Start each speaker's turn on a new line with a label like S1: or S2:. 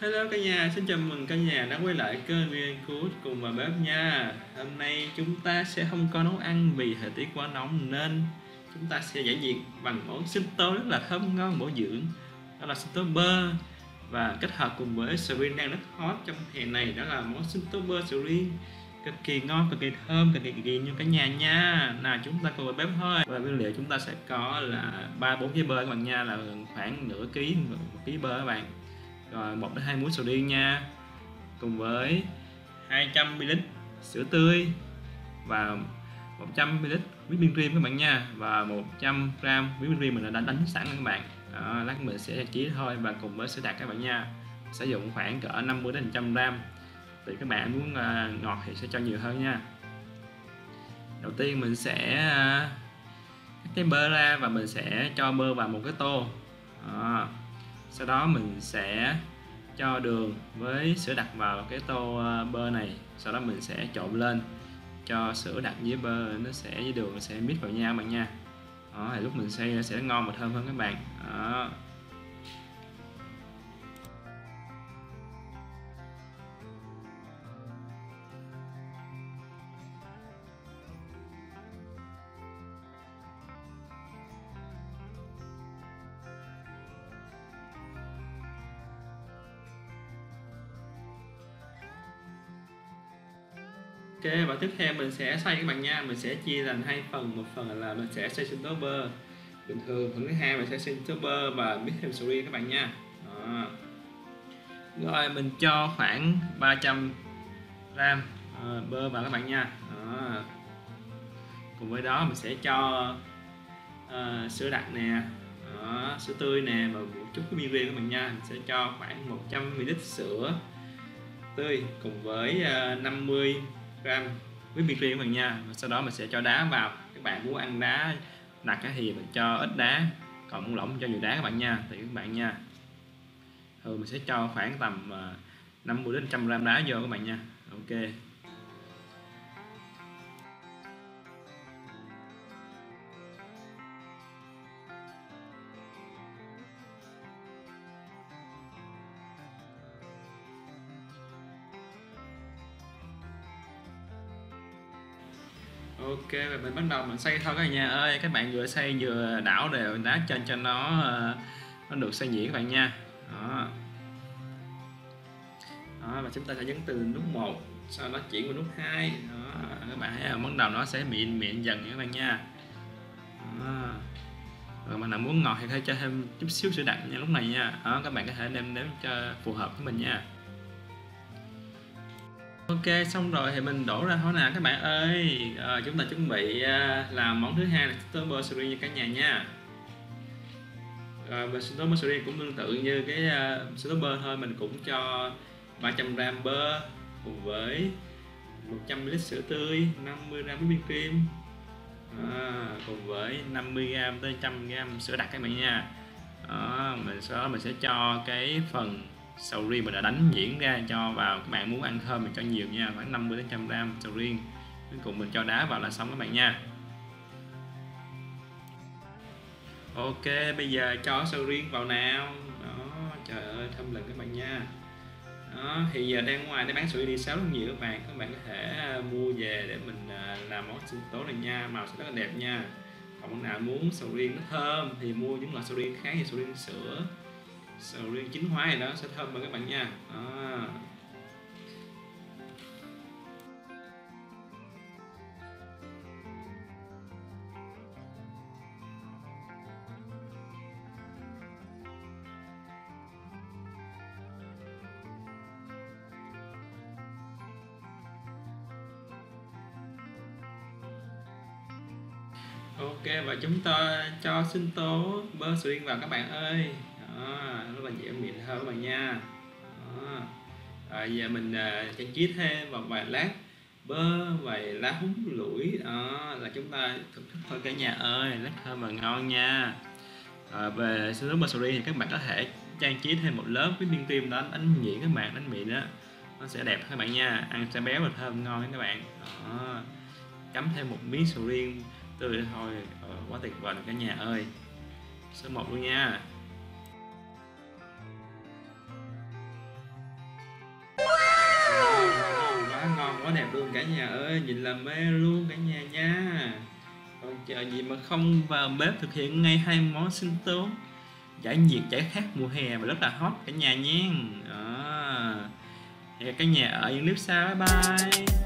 S1: Hello cả nhà, xin chào mừng cả nhà đã quay lại kênh nguyên Food cùng bà bếp nha. Hôm nay chúng ta sẽ không có nấu ăn vì thời tiết quá nóng nên chúng ta sẽ giải nhiệt bằng món sinh tố rất là thơm ngon bổ dưỡng. Đó là sinh tố bơ. Và kết hợp cùng với sầu riêng đang rất hot trong hè này đó là món sinh tố bơ sầu riêng. Cực kỳ ngon, cực kỳ thơm, cực kỳ cực kỳ như cả nhà nha. Nào chúng ta cùng vào bếp thôi. Và nguyên liệu chúng ta sẽ có là ba bốn cái bơ các bạn nha là khoảng nửa ký một ký bơ các bạn rồi 1 đến 2 muỗng sầu riêng nha. Cùng với 200 ml sữa tươi và 100 ml whipping cream các bạn nha. Và 100 g whipping cream mình đã đánh sẵn các bạn. Đó, lát mình sẽ chỉ thôi và cùng với sữa đặc các bạn nha. Sử dụng khoảng cỡ 50 đến 100 g tùy các bạn muốn à, ngọt thì sẽ cho nhiều hơn nha. Đầu tiên mình sẽ à, cắt cái bơ ra và mình sẽ cho bơ vào một cái tô. Đó sau đó mình sẽ cho đường với sữa đặc vào cái tô ờ, bơ này. Sau đó mình sẽ trộn lên cho sữa đặc với bơ nó sẽ với đường sẽ mix vào nhau bạn nha. Đó, thì lúc mình xay sẽ ngon và thơm hơn các bạn. Đó. Ok và tiếp theo mình sẽ xay các bạn nha mình sẽ chia thành hai phần một phần là mình sẽ xay sinh tố bơ bình thường phần thứ hai mình sẽ xay sinh tố bơ và biết thêm story các bạn nha Đó. rồi mình cho khoảng 300 gram ờ, uh, bơ vào các bạn nha Đó. cùng với đó mình sẽ cho uh, sữa đặc nè Đó. sữa tươi nè và một chút cái riêng các bạn nha mình sẽ cho khoảng 100 ml sữa tươi cùng với ờ, uh, 50 gram whipping cream các bạn nha. Và sau đó mình sẽ cho đá vào. Các bạn muốn ăn đá đặc thì mình cho ít đá. Còn muốn lỏng cho nhiều đá các bạn nha. Thì các bạn nha. Thường mình sẽ cho khoảng tầm ờ, 50 đến 100 gram đá vô các bạn nha. Ok. Ok và mình bắt đầu mình xay thôi các nhà ơi các bạn vừa xay vừa đảo đều đá trên cho nó ờ, nó được xay nhuyễn các bạn nha. Đó. đó, và chúng ta sẽ nhấn từ nút 1 sau đó chuyển qua nút 2 đó, các bạn thấy bắt đầu nó sẽ mịn mịn dần các bạn nha. Đó. rồi mà nào muốn ngọt thì hãy cho thêm chút xíu sữa đặc nha, lúc này nha. Đó, các bạn có thể đem nếm cho phù hợp với mình nha. Ok xong rồi thì mình đổ ra thôi nè các bạn ơi. À, chúng ta chuẩn bị à, làm món thứ hai là tôm bơ suri cho cả nhà nha. Rồi và tôm bơ suri cũng tương tự như cái uh, sữa bơ thôi. Mình cũng cho 300 g bơ cùng với 100 ml sữa tươi 50 g whipping cream à, cùng với 50 g tới 100 g sữa đặc các bạn nha. Đó, mình sau đó mình sẽ cho cái phần sầu riêng mình đã đánh nhuyễn ra cho vào các bạn muốn ăn thơm mình cho nhiều nha, khoảng 50 đến 100 gram sầu riêng. Cuối cùng mình cho đá vào là xong các bạn nha. Ok, bây giờ cho sầu riêng vào nào. Đó, trời ơi, thơm lừng các bạn nha. Đó, thì giờ đang ngoài để bán sầu riêng đi sáu rất nhiều các bạn. Các bạn có thể à, mua về để mình à, làm món sinh tố này nha. Màu sẽ rất là đẹp nha. Còn bạn nào muốn sầu riêng nó thơm thì mua những loại sầu riêng khác như sầu riêng sữa sầu riêng chín hóa này đó sẽ thơm hơn các bạn nha đó. Ok, và chúng ta cho sinh tố bơ sầu riêng vào các bạn ơi đó, rất là dễ mịn hơn các bạn nha. Đó. Rồi giờ mình à, trang trí thêm vào vài lát bơ vài lá húng lủi. Đó là chúng ta thưởng thức thôi cả nhà ơi rất thơm và ngon nha. À, về sữa nước riêng thì các bạn có thể trang trí thêm một lớp với viên tim đó đánh nhuyễn các bạn đánh mịn đó nó sẽ đẹp các bạn nha ăn sẽ béo và thơm ngon các bạn. Đó. chấm thêm một miếng sầu riêng tươi thôi. Ờ, quá tuyệt vời cả nhà ơi. Số 1 luôn nha. Quá đẹp luôn, cả nhà ơi, nhìn là mê luôn, cả nhà nha. Còn chờ gì mà không vào bếp thực hiện ngay hai món sinh tố giải nhiệt, giải khát mùa hè và rất là hot, cả nhà nha. À. hẹn cả nhà ở những clip sau, bye bye.